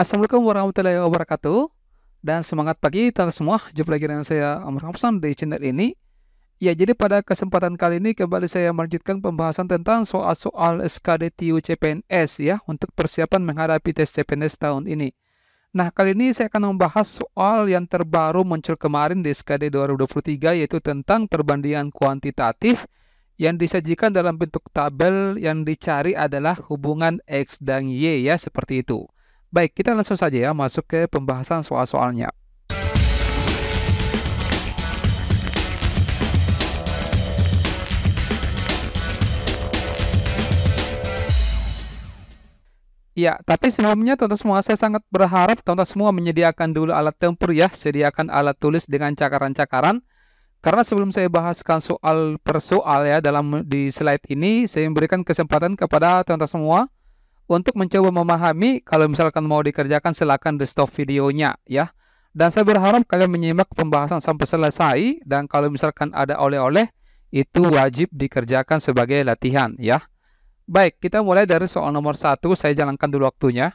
Assalamualaikum warahmatullahi wabarakatuh dan semangat pagi teman semua. Jumpa lagi dengan saya Amr Hamsan di channel ini. Ya jadi pada kesempatan kali ini kembali saya melanjutkan pembahasan tentang soal-soal SKD TU CPNS ya untuk persiapan menghadapi tes CPNS tahun ini. Nah kali ini saya akan membahas soal yang terbaru muncul kemarin di SKD 2023 yaitu tentang perbandingan kuantitatif yang disajikan dalam bentuk tabel yang dicari adalah hubungan X dan Y ya seperti itu Baik, kita langsung saja ya masuk ke pembahasan soal-soalnya. Ya, tapi sebelumnya teman-teman semua saya sangat berharap teman-teman semua menyediakan dulu alat tempur ya, sediakan alat tulis dengan cakaran-cakaran. Karena sebelum saya bahaskan soal per soal ya dalam di slide ini, saya memberikan kesempatan kepada teman-teman semua untuk mencoba memahami kalau misalkan mau dikerjakan silakan di stop videonya ya. Dan saya berharap kalian menyimak pembahasan sampai selesai dan kalau misalkan ada oleh-oleh itu wajib dikerjakan sebagai latihan ya. Baik, kita mulai dari soal nomor satu. Saya jalankan dulu waktunya.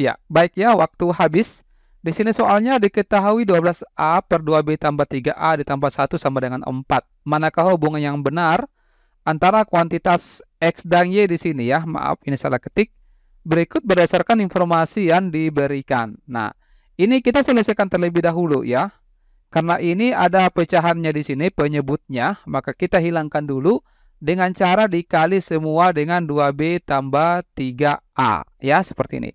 Ya, baik ya, waktu habis. Di sini soalnya diketahui 12A per 2B tambah 3A ditambah 1 sama dengan 4. Manakah hubungan yang benar antara kuantitas X dan Y di sini ya? Maaf, ini salah ketik. Berikut berdasarkan informasi yang diberikan. Nah, ini kita selesaikan terlebih dahulu ya. Karena ini ada pecahannya di sini, penyebutnya. Maka kita hilangkan dulu dengan cara dikali semua dengan 2B tambah 3A. Ya, seperti ini.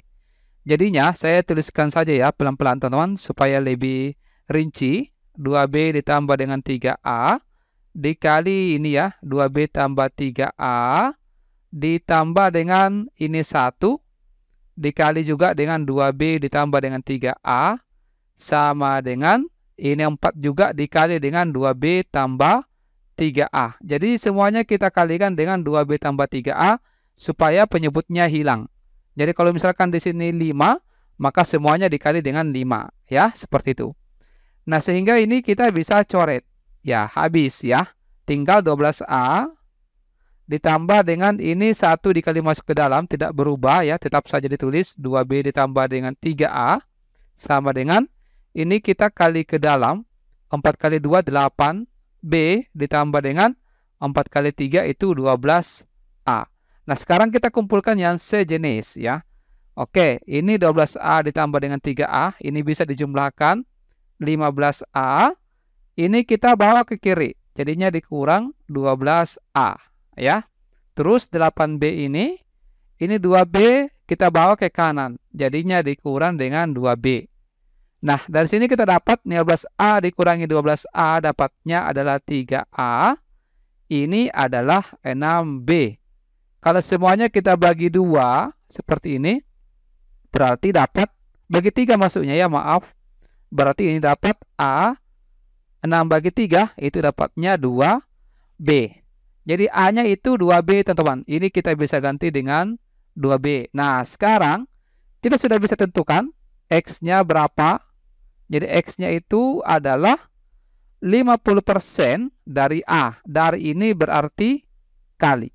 Jadinya saya tuliskan saja ya pelan-pelan teman-teman supaya lebih rinci. 2B ditambah dengan 3A dikali ini ya 2B tambah 3A ditambah dengan ini 1 dikali juga dengan 2B ditambah dengan 3A sama dengan ini 4 juga dikali dengan 2B tambah 3A. Jadi semuanya kita kalikan dengan 2B tambah 3A supaya penyebutnya hilang. Jadi kalau misalkan di sini 5, maka semuanya dikali dengan 5. Ya, seperti itu. Nah, sehingga ini kita bisa coret. Ya, habis ya. Tinggal 12A ditambah dengan ini 1 dikali masuk ke dalam, tidak berubah ya, tetap saja ditulis 2B ditambah dengan 3A sama dengan ini kita kali ke dalam 4 kali 2 8 B ditambah dengan 4 kali 3 itu 12A. Nah, sekarang kita kumpulkan yang sejenis ya. Oke, ini 12A ditambah dengan 3A, ini bisa dijumlahkan 15A. Ini kita bawa ke kiri, jadinya dikurang 12A ya. Terus 8B ini, ini 2B kita bawa ke kanan, jadinya dikurang dengan 2B. Nah, dari sini kita dapat 15A dikurangi 12A, dapatnya adalah 3A. Ini adalah 6B. Kalau semuanya kita bagi dua seperti ini, berarti dapat bagi tiga masuknya ya maaf. Berarti ini dapat A 6 bagi 3 itu dapatnya 2B. Jadi A-nya itu 2B teman-teman. Ini kita bisa ganti dengan 2B. Nah sekarang kita sudah bisa tentukan X-nya berapa. Jadi X-nya itu adalah 50% dari A. Dari ini berarti kali.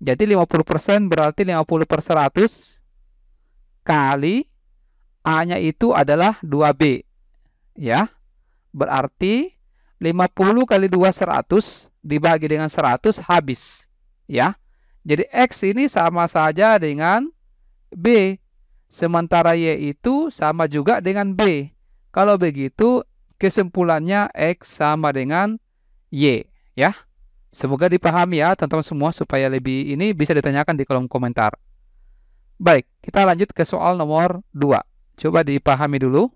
Jadi 50% berarti 50 per 100 kali A-nya itu adalah 2B. Ya. Berarti 50 kali 2 100 dibagi dengan 100 habis. Ya. Jadi X ini sama saja dengan B. Sementara Y itu sama juga dengan B. Kalau begitu kesimpulannya X sama dengan Y. Ya. Semoga dipahami ya teman-teman semua supaya lebih ini bisa ditanyakan di kolom komentar. Baik, kita lanjut ke soal nomor 2. Coba dipahami dulu.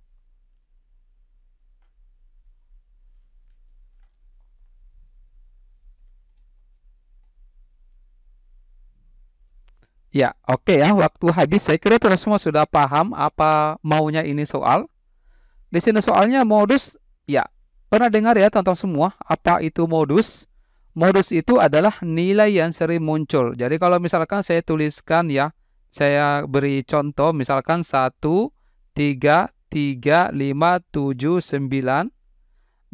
Ya, oke okay ya, waktu habis. Saya kira teman semua sudah paham apa maunya ini soal. Di sini soalnya modus, ya, pernah dengar ya teman-teman semua apa itu modus? Modus itu adalah nilai yang sering muncul. Jadi kalau misalkan saya tuliskan ya, saya beri contoh misalkan 1, 3, 3, 5, 7, 9.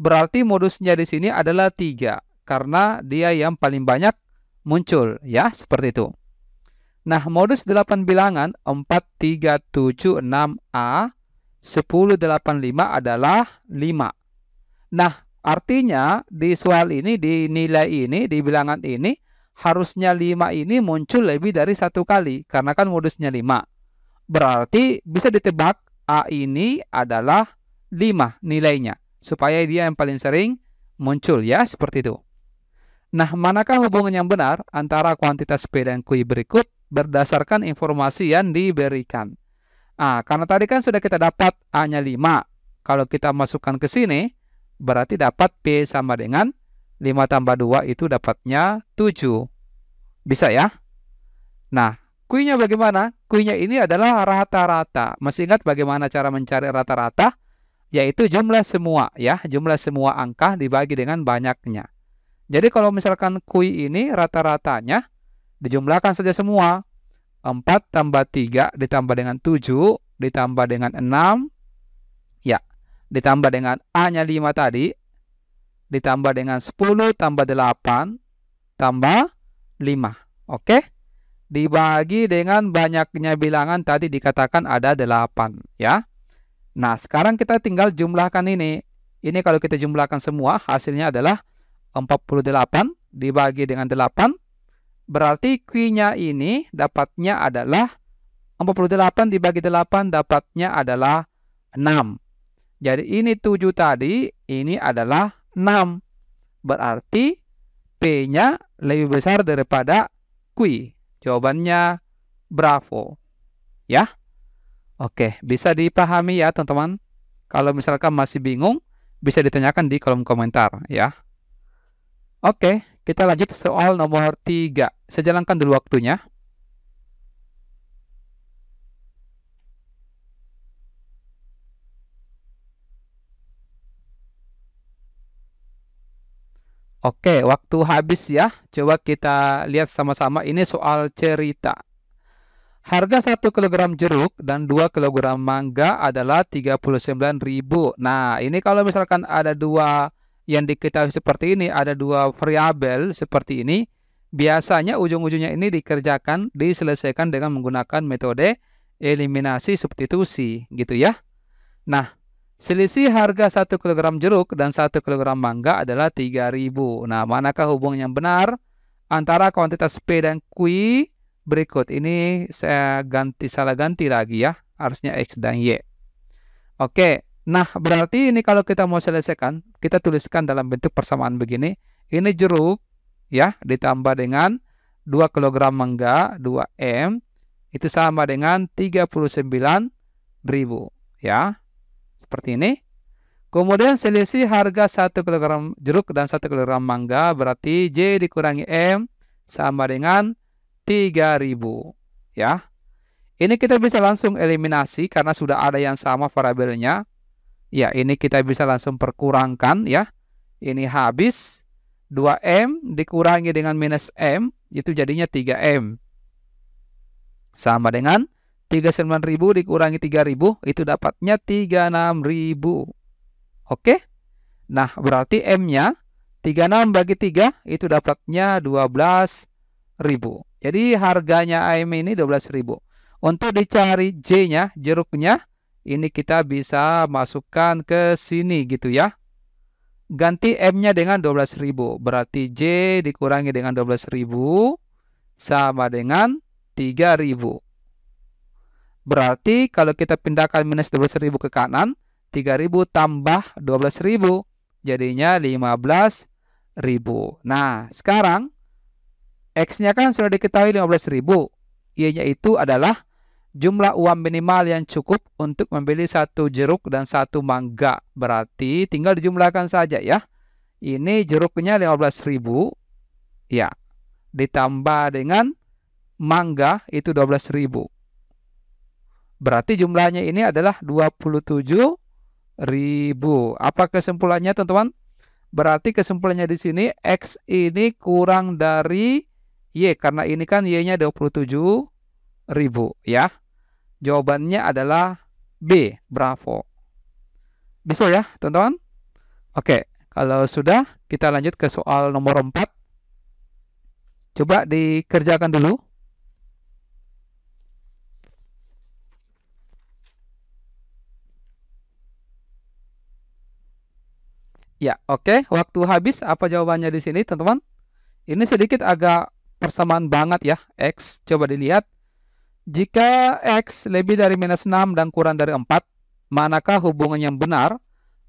Berarti modusnya di sini adalah 3 karena dia yang paling banyak muncul ya, seperti itu. Nah, modus 8 bilangan 4 3 7 6A 10 8 5 adalah 5. Nah, artinya di soal ini di nilai ini di bilangan ini harusnya 5 ini muncul lebih dari satu kali karena kan modusnya 5. Berarti bisa ditebak A ini adalah 5 nilainya supaya dia yang paling sering muncul ya seperti itu. Nah, manakah hubungan yang benar antara kuantitas P dan Q berikut berdasarkan informasi yang diberikan? Ah, karena tadi kan sudah kita dapat A-nya 5. Kalau kita masukkan ke sini, berarti dapat P sama dengan 5 tambah 2 itu dapatnya 7. Bisa ya? Nah, Q-nya bagaimana? Q-nya ini adalah rata-rata. Masih ingat bagaimana cara mencari rata-rata? Yaitu jumlah semua ya, jumlah semua angka dibagi dengan banyaknya. Jadi kalau misalkan Q ini rata-ratanya dijumlahkan saja semua. 4 tambah 3 ditambah dengan 7 ditambah dengan 6 ya, ditambah dengan A-nya 5 tadi ditambah dengan 10 tambah 8 tambah 5. Oke? dibagi dengan banyaknya bilangan tadi dikatakan ada 8 ya. Nah, sekarang kita tinggal jumlahkan ini. Ini kalau kita jumlahkan semua hasilnya adalah 48 dibagi dengan 8 berarti Q-nya ini dapatnya adalah 48 dibagi 8 dapatnya adalah 6. Jadi ini 7 tadi, ini adalah 6. Berarti P-nya lebih besar daripada Q. Jawabannya bravo. Ya. Oke, bisa dipahami ya teman-teman. Kalau misalkan masih bingung, bisa ditanyakan di kolom komentar ya. Oke, kita lanjut soal nomor 3. Saya jalankan dulu waktunya. Oke, waktu habis ya. Coba kita lihat sama-sama. Ini soal cerita. Harga 1 kg jeruk dan 2 kg mangga adalah 39.000. Nah, ini kalau misalkan ada dua yang diketahui seperti ini, ada dua variabel seperti ini, biasanya ujung-ujungnya ini dikerjakan, diselesaikan dengan menggunakan metode eliminasi substitusi, gitu ya. Nah, Selisih harga 1 kg jeruk dan 1 kg mangga adalah 3000. Nah, manakah hubungan yang benar antara kuantitas P dan Q berikut? Ini saya ganti salah ganti lagi ya. Harusnya X dan Y. Oke. Nah, berarti ini kalau kita mau selesaikan, kita tuliskan dalam bentuk persamaan begini. Ini jeruk ya ditambah dengan 2 kg mangga 2M itu sama dengan 39.000 ya. Seperti ini. Kemudian selisih harga 1 kg jeruk dan 1 kg mangga berarti J dikurangi M sama dengan 3000 ya. Ini kita bisa langsung eliminasi karena sudah ada yang sama variabelnya. Ya, ini kita bisa langsung perkurangkan ya. Ini habis 2M dikurangi dengan minus M itu jadinya 3M. Sama dengan 39.000 dikurangi 3.000 itu dapatnya 36.000. Oke? Nah, berarti M-nya 36 bagi 3 itu dapatnya 12.000. Jadi harganya AM ini 12.000. Untuk dicari J-nya, jeruknya, ini kita bisa masukkan ke sini gitu ya. Ganti M-nya dengan 12.000. Berarti J dikurangi dengan 12.000 sama dengan 3.000. Berarti kalau kita pindahkan minus 12.000 ke kanan, 3.000 tambah 12.000 jadinya 15.000. Nah, sekarang X-nya kan sudah diketahui 15.000. Y-nya itu adalah jumlah uang minimal yang cukup untuk membeli satu jeruk dan satu mangga. Berarti tinggal dijumlahkan saja ya. Ini jeruknya 15.000. Ya. Ditambah dengan mangga itu 12.000. Berarti jumlahnya ini adalah 27 ribu. Apa kesimpulannya teman-teman? Berarti kesimpulannya di sini X ini kurang dari Y. Karena ini kan Y-nya 27 ribu ya. Jawabannya adalah B. Bravo. Bisa ya teman-teman? Oke. Kalau sudah, kita lanjut ke soal nomor 4. Coba dikerjakan dulu. Ya, oke. Okay. Waktu habis. Apa jawabannya di sini, teman-teman? Ini sedikit agak persamaan banget ya. X. Coba dilihat. Jika X lebih dari minus 6 dan kurang dari 4, manakah hubungan yang benar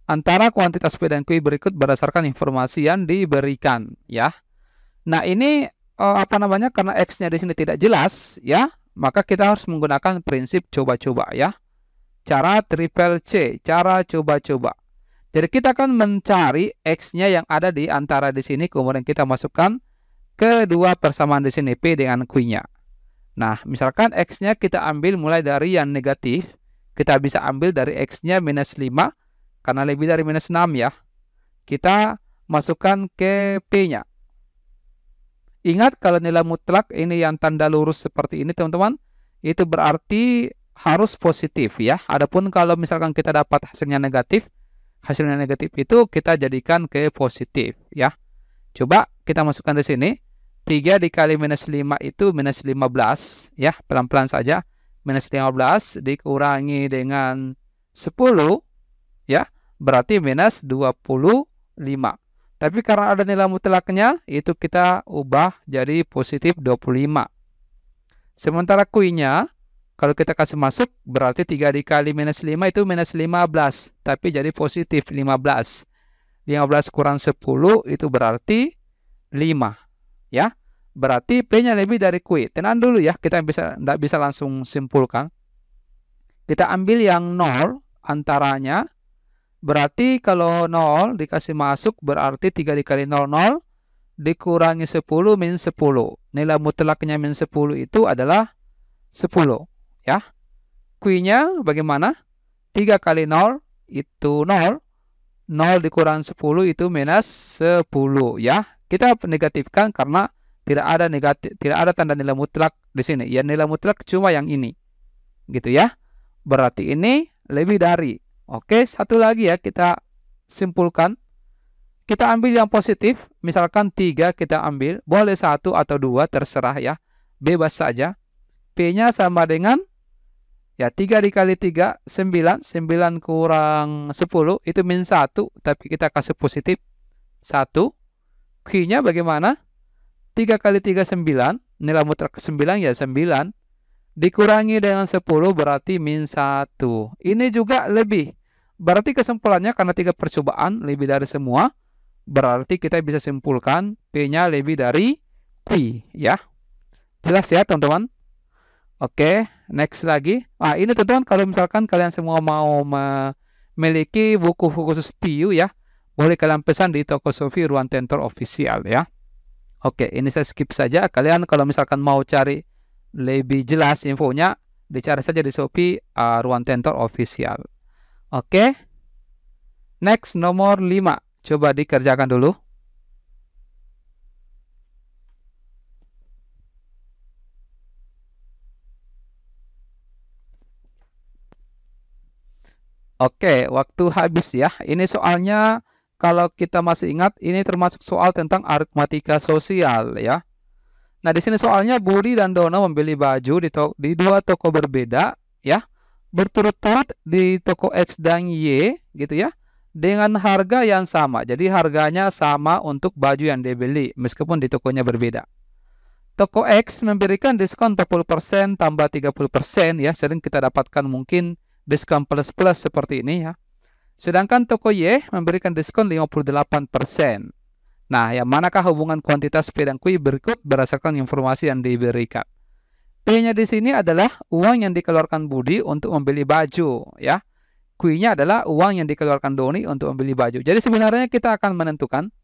antara kuantitas P dan Q berikut berdasarkan informasi yang diberikan ya. Nah, ini uh, apa namanya? Karena X-nya di sini tidak jelas ya, maka kita harus menggunakan prinsip coba-coba ya. Cara triple C, cara coba-coba. Jadi kita akan mencari X-nya yang ada di antara di sini, kemudian kita masukkan kedua persamaan di sini P dengan Q-nya. Nah, misalkan X-nya kita ambil mulai dari yang negatif, kita bisa ambil dari X-nya minus 5, karena lebih dari minus 6 ya. Kita masukkan ke P-nya. Ingat kalau nilai mutlak ini yang tanda lurus seperti ini teman-teman, itu berarti harus positif ya. Adapun kalau misalkan kita dapat hasilnya negatif, hasilnya negatif itu kita jadikan ke positif ya. Coba kita masukkan di sini. 3 dikali minus 5 itu minus 15 ya, pelan-pelan saja. Minus 15 dikurangi dengan 10 ya berarti minus 25 tapi karena ada nilai mutlaknya itu kita ubah jadi positif 25 sementara kuinya kalau kita kasih masuk berarti 3 dikali minus 5 itu minus 15 tapi jadi positif 15 15 kurang 10 itu berarti 5 ya berarti P nya lebih dari kui tenang dulu ya kita bisa tidak bisa langsung simpulkan. Kita ambil yang 0 antaranya Berarti kalau 0 dikasih masuk berarti 3 dikali 0, 0 dikurangi 10 min 10. Nilai mutlaknya min 10 itu adalah 10. Ya. Q-nya bagaimana? 3 kali 0 itu 0. 0 dikurang 10 itu minus 10 ya. Kita negatifkan karena tidak ada negatif tidak ada tanda nilai mutlak di sini. Ya nilai mutlak cuma yang ini. Gitu ya. Berarti ini lebih dari Oke, satu lagi ya kita simpulkan. Kita ambil yang positif, misalkan tiga kita ambil, boleh satu atau dua terserah ya, bebas saja. P-nya sama dengan ya 3 dikali 3, 9, 9 kurang 10 itu min 1, tapi kita kasih positif 1. Q-nya bagaimana? 3 kali 3, 9, nilai mutlak 9 ya 9 dikurangi dengan 10 berarti min 1. Ini juga lebih. Berarti kesimpulannya karena tiga percobaan lebih dari semua, berarti kita bisa simpulkan P-nya lebih dari Q, ya. Jelas ya, teman-teman? Oke, next lagi. Ah, ini teman-teman kalau misalkan kalian semua mau memiliki buku khusus TIU ya, boleh kalian pesan di toko Sofi Ruang Tentor Official ya. Oke, ini saya skip saja. Kalian kalau misalkan mau cari lebih jelas infonya, dicari saja di Shopee uh, Ruang Tentor Official. Oke. Next nomor 5. Coba dikerjakan dulu. Oke, waktu habis ya. Ini soalnya kalau kita masih ingat ini termasuk soal tentang aritmatika sosial ya. Nah, di sini soalnya Budi dan Dona membeli baju di, di dua toko berbeda ya berturut-turut di toko X dan Y gitu ya dengan harga yang sama. Jadi harganya sama untuk baju yang dibeli meskipun di tokonya berbeda. Toko X memberikan diskon 40% tambah 30% ya. Sering kita dapatkan mungkin diskon plus-plus seperti ini ya. Sedangkan toko Y memberikan diskon 58%. Nah, yang manakah hubungan kuantitas P dan Q berikut berdasarkan informasi yang diberikan. P-nya di sini adalah uang yang dikeluarkan Budi untuk membeli baju, ya. Q-nya adalah uang yang dikeluarkan Doni untuk membeli baju. Jadi sebenarnya kita akan menentukan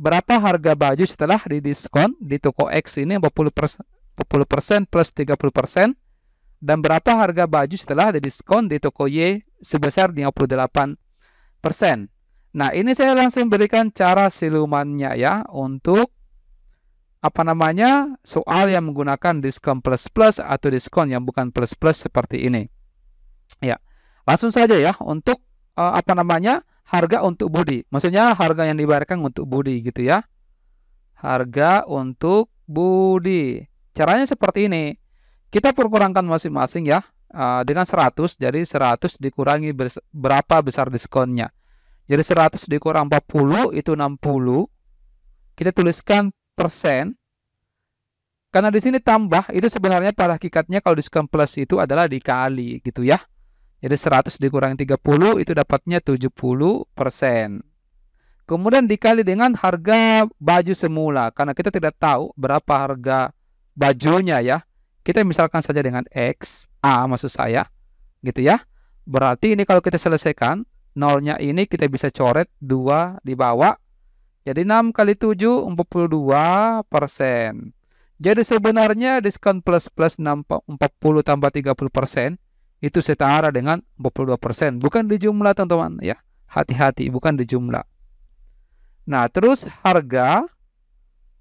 berapa harga baju setelah didiskon di toko X ini 40%, 40% plus 30% dan berapa harga baju setelah didiskon di toko Y sebesar 58%. Nah, ini saya langsung berikan cara silumannya ya untuk apa namanya soal yang menggunakan diskon plus plus atau diskon yang bukan plus plus seperti ini. Ya, langsung saja ya untuk uh, apa namanya harga untuk budi. Maksudnya harga yang dibayarkan untuk budi gitu ya. Harga untuk budi. Caranya seperti ini. Kita perkurangkan masing-masing ya. Uh, dengan 100, jadi 100 dikurangi berapa besar diskonnya. Jadi 100 dikurang 40 itu 60. Kita tuliskan persen. Karena di sini tambah, itu sebenarnya pada hakikatnya kalau diskon plus itu adalah dikali gitu ya. Jadi 100 dikurangi 30 itu dapatnya 70%. Kemudian dikali dengan harga baju semula. Karena kita tidak tahu berapa harga bajunya ya. Kita misalkan saja dengan X, A maksud saya. Gitu ya. Berarti ini kalau kita selesaikan, nolnya ini kita bisa coret 2 di bawah. Jadi 6 kali 7, 42 persen. Jadi sebenarnya diskon plus plus 40 tambah 30 persen itu setara dengan 42 persen. Bukan di jumlah teman-teman ya. Hati-hati, bukan di jumlah. Nah, terus harga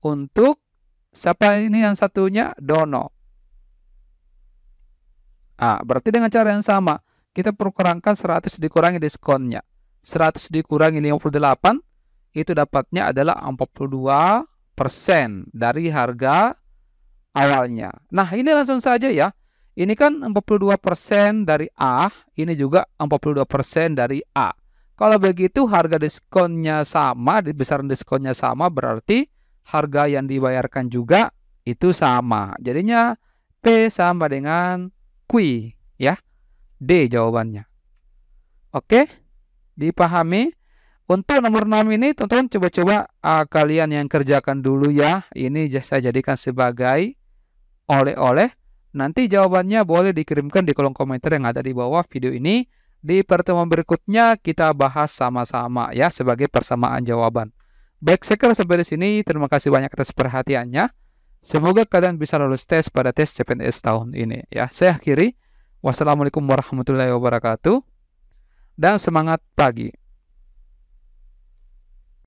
untuk siapa ini yang satunya? Dono. Ah, berarti dengan cara yang sama kita perkurangkan 100 dikurangi diskonnya. 100 dikurangi 58 itu dapatnya adalah 42% dari harga awalnya. Nah, ini langsung saja ya. Ini kan 42% dari A, ini juga 42% dari A. Kalau begitu harga diskonnya sama, besaran diskonnya sama berarti harga yang dibayarkan juga itu sama. Jadinya P sama dengan Q ya. D jawabannya. Oke, dipahami? Untuk nomor 6 ini, teman-teman coba-coba uh, kalian yang kerjakan dulu ya. Ini saya jadikan sebagai oleh-oleh. Nanti jawabannya boleh dikirimkan di kolom komentar yang ada di bawah video ini. Di pertemuan berikutnya kita bahas sama-sama ya sebagai persamaan jawaban. Baik, saya sampai di sini. Terima kasih banyak atas perhatiannya. Semoga kalian bisa lulus tes pada tes CPNS tahun ini ya. Saya akhiri. Wassalamualaikum warahmatullahi wabarakatuh. Dan semangat pagi.